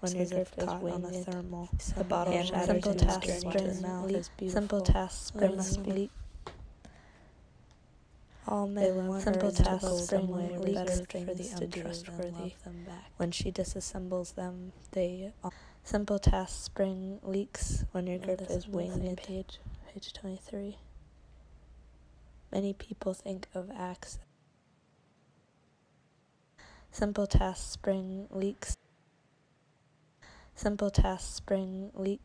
when your grip is on a thermal. The bottle And shatters simple tasks string bring mouth is beautiful. simple tasks must be- all men simple her in the tasks way, leaks better for the things to do than untrustworthy. love them back. When she disassembles them, they simple tasks bring leaks when your oh, grip is winged. page. Page twenty-three. Many people think of acts. Simple tasks bring leaks. Simple tasks bring leak.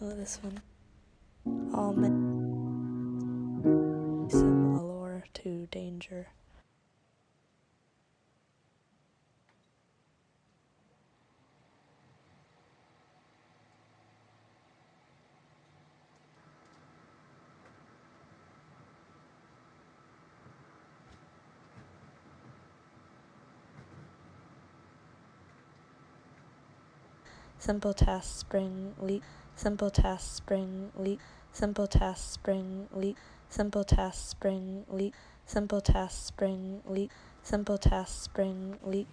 Oh, this one. All men. Some allure to danger. Simple tasks spring leap. Simple tasks spring leap. Simple tasks spring leap. Simple tasks spring leap. Simple tasks spring leap. Simple tasks spring leak.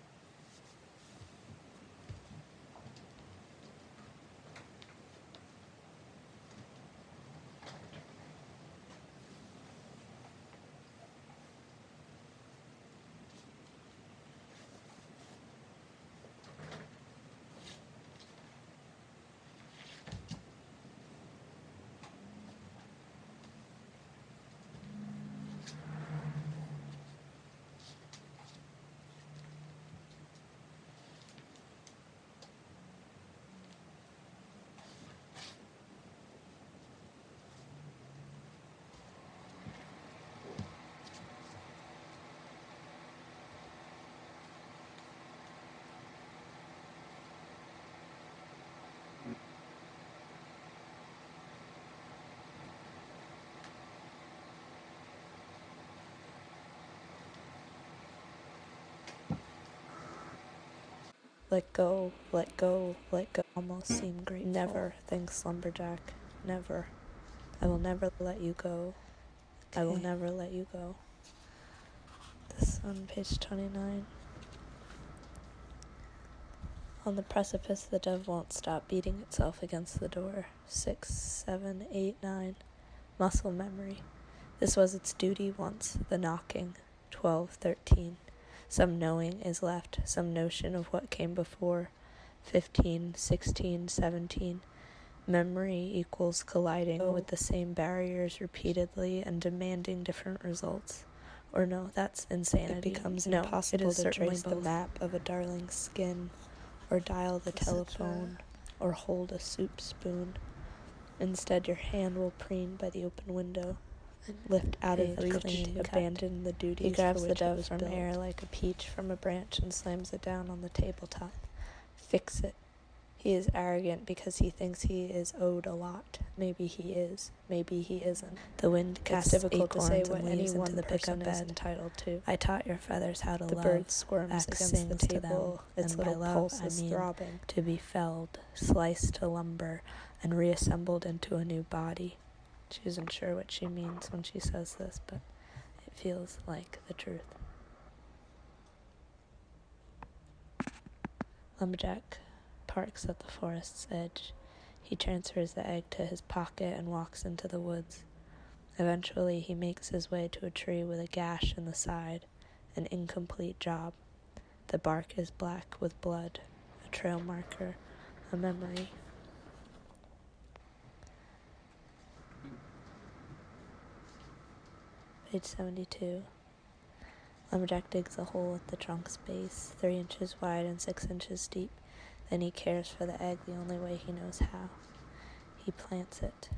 Let go, let go, let go. Almost seem great. Never, thinks Lumberjack. Never. I will never let you go. I will never let you go. This on page 29. On the precipice, the dove won't stop beating itself against the door. Six, seven, eight, nine. Muscle memory. This was its duty once, the knocking. Twelve, thirteen. Some knowing is left, some notion of what came before. Fifteen, sixteen, seventeen. Memory equals colliding with the same barriers repeatedly and demanding different results. Or no, that's insanity. It becomes no, impossible it to trace the map of a darling's skin, or dial the Such telephone, or hold a soup spoon. Instead, your hand will preen by the open window, lift out of the cut. abandon the duties. He grabs the dove from built. air like a peach from a branch and slams it down on the tabletop. Fix it. He is arrogant because he thinks he is owed a lot. Maybe he is. Maybe he isn't. The wind It's casts difficult to say what any one the person person is entitled to. I taught your feathers how to The love. bird squirms against the table, its little love, pulse I is mean throbbing. To be felled, sliced to lumber, and reassembled into a new body. She isn't sure what she means when she says this, but it feels like the truth. Lumberjack parks at the forest's edge. He transfers the egg to his pocket and walks into the woods. Eventually, he makes his way to a tree with a gash in the side, an incomplete job. The bark is black with blood, a trail marker, a memory. Page 72. Lumberjack digs a hole at the trunk's base, three inches wide and six inches deep. Then he cares for the egg the only way he knows how. He plants it.